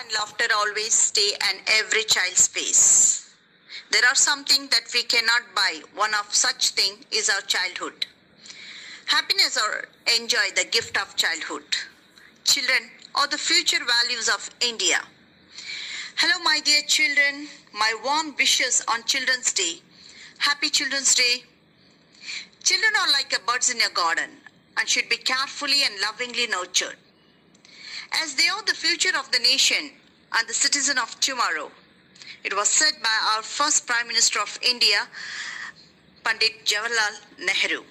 And laughter always stay on every child's face. There are something that we cannot buy. One of such thing is our childhood. Happiness or enjoy the gift of childhood. Children are the future values of India. Hello, my dear children. My warm wishes on Children's Day. Happy Children's Day. Children are like a birds in a garden and should be carefully and lovingly nurtured as they are the future of the nation and the citizen of tomorrow. It was said by our first Prime Minister of India, Pandit Jawaharlal Nehru.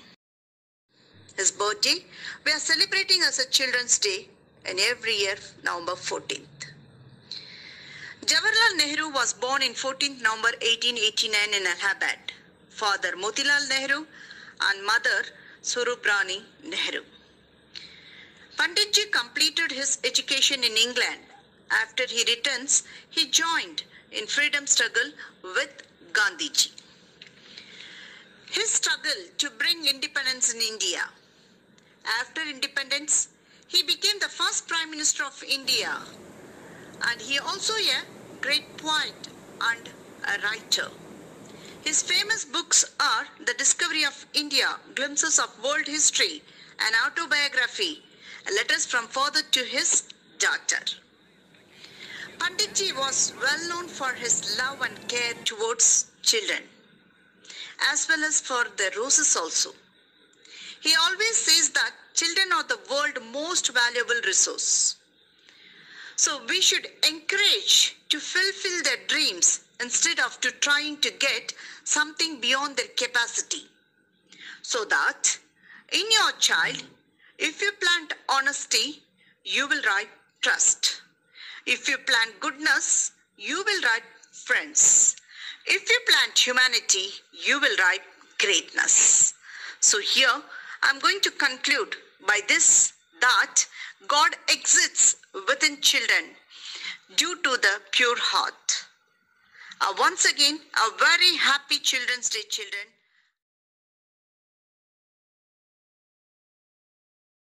His birthday, we are celebrating as a Children's Day in every year, November 14th. Jawaharlal Nehru was born in 14th November 1889 in Allahabad. Father Motilal Nehru and mother Swarup Nehru. Panditji completed his education in England. After he returns, he joined in freedom struggle with Gandhiji. His struggle to bring independence in India. After independence, he became the first Prime Minister of India and he also a great poet and a writer. His famous books are The Discovery of India, Glimpses of World History, an autobiography, letters from father to his daughter. Panditji was well known for his love and care towards children, as well as for the roses also. He always says that children are the world's most valuable resource. So we should encourage to fulfill their dreams instead of to trying to get something beyond their capacity. So that in your child if you plant honesty, you will write trust. If you plant goodness, you will write friends. If you plant humanity, you will write greatness. So here, I'm going to conclude by this that God exists within children due to the pure heart. Uh, once again, a very happy Children's Day, children.